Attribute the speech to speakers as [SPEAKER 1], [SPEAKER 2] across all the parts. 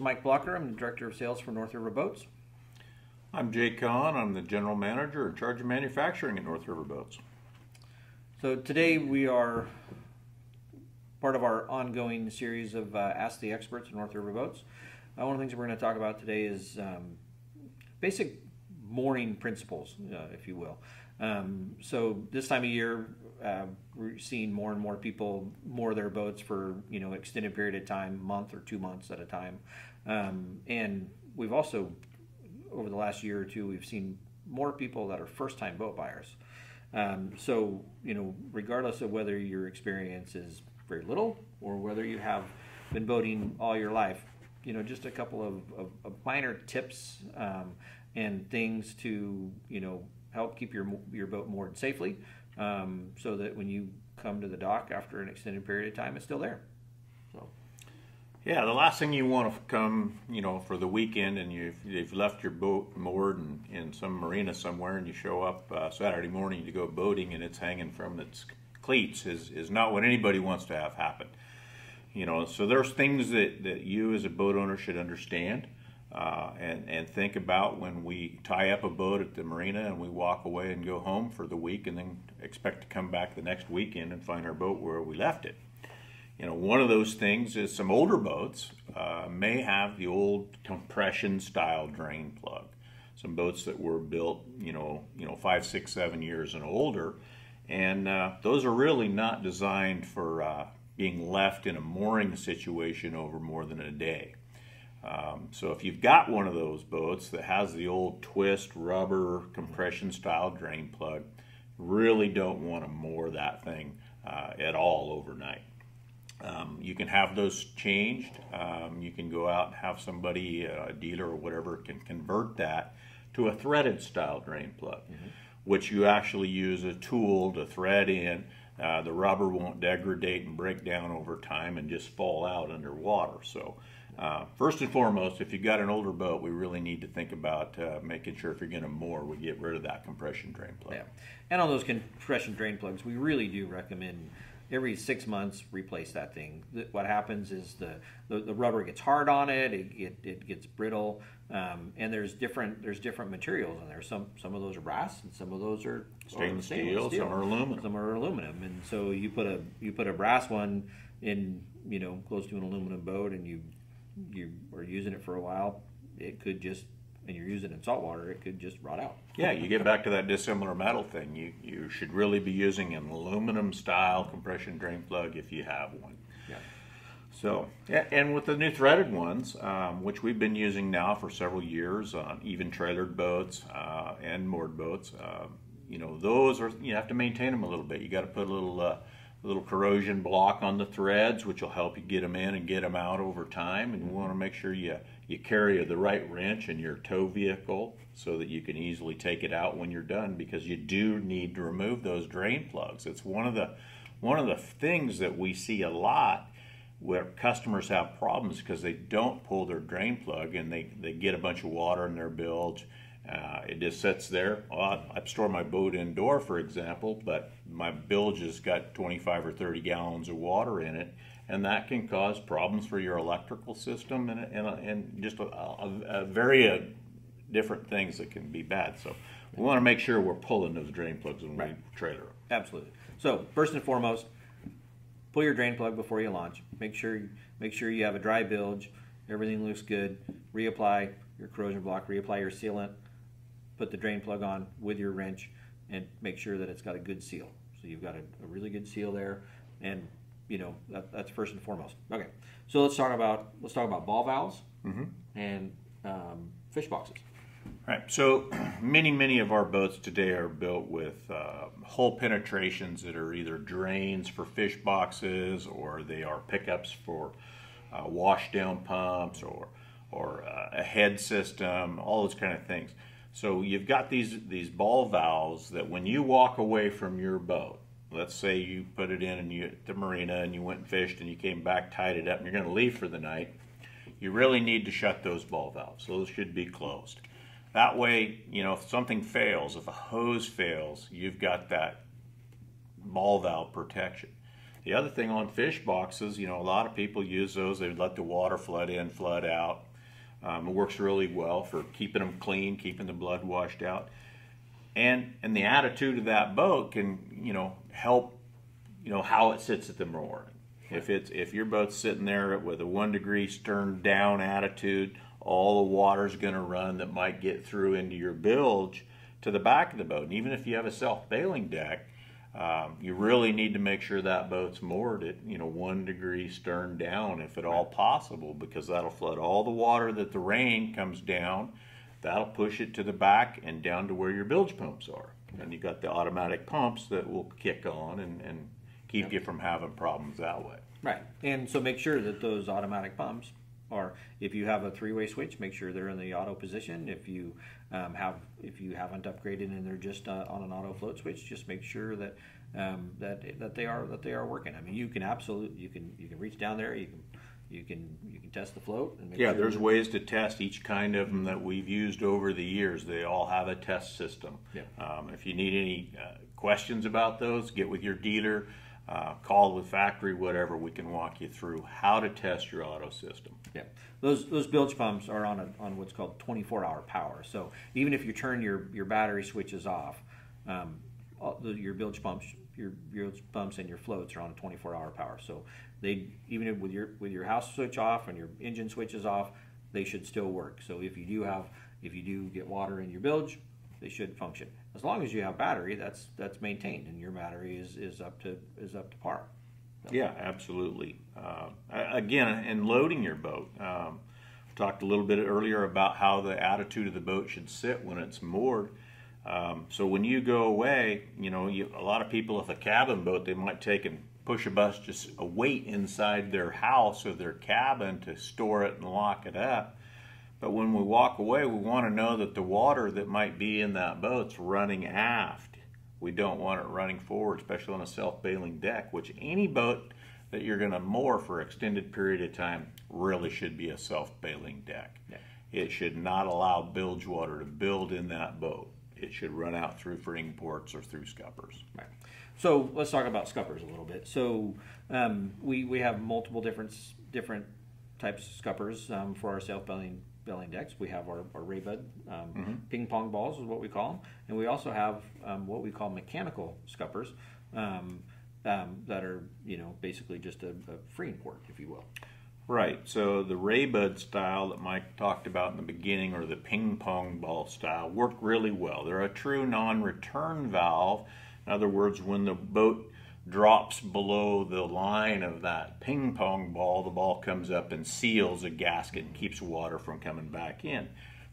[SPEAKER 1] Mike Blocker. I'm the Director of Sales for North River Boats.
[SPEAKER 2] I'm Jay Kahn. I'm the General Manager in charge of manufacturing at North River Boats.
[SPEAKER 1] So today we are part of our ongoing series of uh, Ask the Experts at North River Boats. Uh, one of the things we're going to talk about today is um, basic mooring principles, uh, if you will. Um, so this time of year, uh, we're seeing more and more people moor their boats for you know extended period of time, month or two months at a time, um, and we've also over the last year or two we've seen more people that are first time boat buyers. Um, so you know, regardless of whether your experience is very little or whether you have been boating all your life, you know, just a couple of, of, of minor tips um, and things to you know help keep your your boat moored safely, um, so that when you come to the dock after an extended period of time, it's still there. So.
[SPEAKER 2] Yeah, the last thing you want to come, you know, for the weekend and you've, you've left your boat moored in, in some marina somewhere and you show up uh, Saturday morning to go boating and it's hanging from its cleats is, is not what anybody wants to have happen. You know, so there's things that, that you as a boat owner should understand uh, and, and think about when we tie up a boat at the marina and we walk away and go home for the week and then expect to come back the next weekend and find our boat where we left it. You know, one of those things is some older boats uh, may have the old compression style drain plug. Some boats that were built, you know, you know, five, six, seven years and older, and uh, those are really not designed for uh, being left in a mooring situation over more than a day. Um, so if you've got one of those boats that has the old twist rubber compression style drain plug, really don't want to moor that thing uh, at all overnight. Um, you can have those changed. Um, you can go out and have somebody, uh, a dealer or whatever, can convert that to a threaded style drain plug, mm-hmm. which you actually use a tool to thread in. Uh, the rubber won't degrade and break down over time and just fall out underwater. So uh, first and foremost, if you've got an older boat, we really need to think about uh, making sure if you're going to moor, we get rid of that compression drain plug.
[SPEAKER 1] Yeah, and on those compression drain plugs, we really do recommend every six months replace that thing. What happens is the, the, the rubber gets hard on it, it, it, it gets brittle, um, and there's different there's different materials in there. Some some of those are brass, and some of those are
[SPEAKER 2] stainless, steel, steel, Some are aluminum.
[SPEAKER 1] Some are aluminum, and so you put a you put a brass one in you know close to an aluminum boat, and you you are using it for a while, it could just and you're using it in salt water, it could just rot out.
[SPEAKER 2] Yeah, you get back to that dissimilar metal thing. You you should really be using an aluminum style compression drain plug if you have one. Yeah. So, yeah, and with the new threaded ones, um, which we've been using now for several years on even trailered boats uh, and moored boats, uh, you know, those are you have to maintain them a little bit. You got to put a little. Uh, little corrosion block on the threads, which will help you get them in and get them out over time. And you mm-hmm. want to make sure you, you carry the right wrench in your tow vehicle so that you can easily take it out when you're done because you do need to remove those drain plugs. It's one of the, one of the things that we see a lot where customers have problems because they don't pull their drain plug and they, they get a bunch of water in their bilge uh, it just sits there. Well, I store my boat indoor, for example, but my bilge has got 25 or 30 gallons of water in it, and that can cause problems for your electrical system and, and, and just a, a, a very uh, different things that can be bad. So we want to make sure we're pulling those drain plugs when right. we trailer them.
[SPEAKER 1] Absolutely. So first and foremost, pull your drain plug before you launch. Make sure make sure you have a dry bilge. Everything looks good. Reapply your corrosion block. Reapply your sealant put the drain plug on with your wrench and make sure that it's got a good seal. So you've got a, a really good seal there, and you know that, that's first and foremost. Okay, so let's talk about let's talk about ball valves mm-hmm. and um, fish boxes.
[SPEAKER 2] Right. So many many of our boats today are built with uh, hole penetrations that are either drains for fish boxes or they are pickups for uh, wash down pumps or or uh, a head system, all those kind of things. So you've got these, these ball valves that when you walk away from your boat, let's say you put it in and you at the marina and you went and fished and you came back, tied it up, and you're going to leave for the night, you really need to shut those ball valves. Those should be closed. That way, you know, if something fails, if a hose fails, you've got that ball valve protection. The other thing on fish boxes, you know, a lot of people use those. They let the water flood in, flood out Um, it works really well for keeping them clean, keeping the blood washed out, and and the attitude of that boat can you know help you know how it sits at the mooring. If it's if your boat's sitting there with a one degree stern down attitude, all the water's going to run that might get through into your bilge to the back of the boat. And even if you have a self bailing deck, um, you really need to make sure that boat's moored at you know one degree stern down if at all possible because that'll flood all the water that the rain comes down. That'll push it to the back and down to where your bilge pumps are. And you got the automatic pumps that will kick on and, and keep yep. you from having problems that way.
[SPEAKER 1] Right. And so make sure that those automatic pumps are if you have a three-way switch make sure they're in the auto position if you um, have if you haven't upgraded and they're just uh, on an auto float switch, just make sure that um, that that they are that they are working. I mean, you can absolutely you can you can reach down there, you can you can you can test the float.
[SPEAKER 2] yeah, sure there's ways to test each kind of them that we've used over the years. They all have a test system.
[SPEAKER 1] Yeah.
[SPEAKER 2] Um, if you need any uh, questions about those, get with your dealer uh, call the factory, whatever. We can walk you through how to test your auto system.
[SPEAKER 1] Yeah, those those bilge pumps are on a, on what's called 24 hour power. So even if you turn your your battery switches off, um, the, your bilge pumps your bilge pumps and your floats are on a 24 hour power. So they even with your with your house switch off and your engine switches off, they should still work. So if you do have if you do get water in your bilge, they should function. As long as you have battery, that's that's maintained, and your battery is, is up to is up to par.
[SPEAKER 2] So. Yeah, absolutely. Uh, again, in loading your boat, um, talked a little bit earlier about how the attitude of the boat should sit when it's moored. Um, so when you go away, you know, you, a lot of people, if a cabin boat, they might take and push a bus just a weight inside their house or their cabin to store it and lock it up. But when we walk away, we want to know that the water that might be in that boat's running aft. We don't want it running forward, especially on a self-bailing deck, which any boat that you're going to moor for an extended period of time really should be a self-bailing deck.
[SPEAKER 1] Yeah.
[SPEAKER 2] It should not allow bilge water to build in that boat. It should run out through freeing ports or through scuppers.
[SPEAKER 1] Right. So let's talk about scuppers a little bit. So um, we, we have multiple different different types of scuppers um, for our self-bailing bailing decks. We have our, our Raybud um, mm-hmm. ping pong balls is what we call them, and we also have um, what we call mechanical scuppers um, um that are you know basically just a, a freeing port, if you will.
[SPEAKER 2] Right. So the Raybud style that Mike talked about in the beginning, or the ping pong ball style, work really well. They're a true non-return valve. In other words, when the boat drops below the line of that ping pong ball, the ball comes up and seals a gasket and keeps water from coming back in.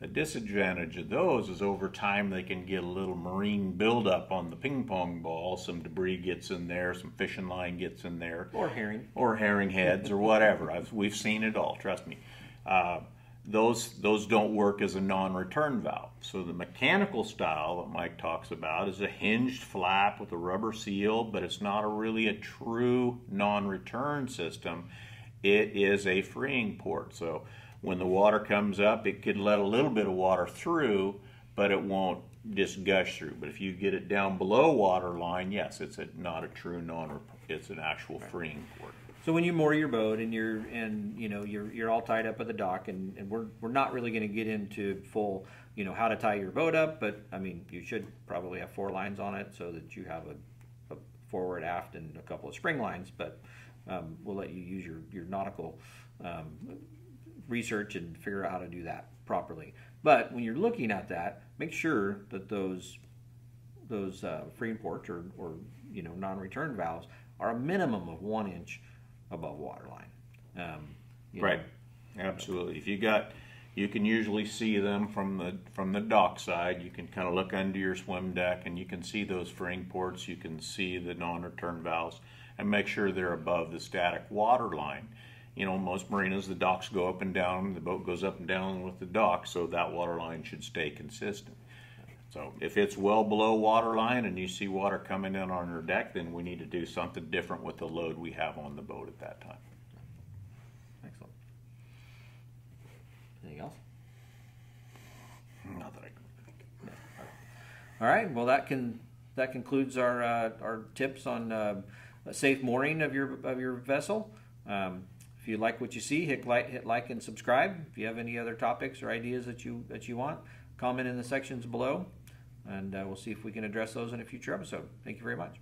[SPEAKER 2] The disadvantage of those is over time they can get a little marine buildup on the ping pong ball. Some debris gets in there, some fishing line gets in there,
[SPEAKER 1] or herring,
[SPEAKER 2] or herring heads, or whatever. I've, we've seen it all. Trust me. Uh, those those don't work as a non-return valve. So the mechanical style that Mike talks about is a hinged flap with a rubber seal, but it's not a really a true non-return system. It is a freeing port. So when the water comes up, it could let a little bit of water through, but it won't just gush through. But if you get it down below water line, yes, it's a, not a true non-return. It's an actual freeing port.
[SPEAKER 1] So when you moor your boat and you're and you know you're you're all tied up at the dock and, and we're we're not really going to get into full you know how to tie your boat up, but I mean you should probably have four lines on it so that you have a, a forward, aft, and a couple of spring lines. But um, we'll let you use your your nautical um, research and figure out how to do that properly. But when you're looking at that, make sure that those those uh, freeing ports or, or you know non-return valves are a minimum of one inch above water line. Um,
[SPEAKER 2] right. Know. Absolutely. If you got, you can usually see them from the from the dock side. You can kind of look under your swim deck and you can see those freeing ports. You can see the non-return valves and make sure they're above the static water line. You know, most marinas, the docks go up and down, the boat goes up and down with the dock, so that water line should stay consistent. So if it's well below water line and you see water coming in on your deck, then we need to do something different with the load we have on the boat at that time.
[SPEAKER 1] Excellent. Anything else?
[SPEAKER 2] Not that I can think
[SPEAKER 1] of. All right. Well, that can that concludes our uh, our tips on uh, safe mooring of your of your vessel. Um, If you like what you see, hit like, hit like and subscribe. If you have any other topics or ideas that you that you want, comment in the sections below, and uh, we'll see if we can address those in a future episode. Thank you very much.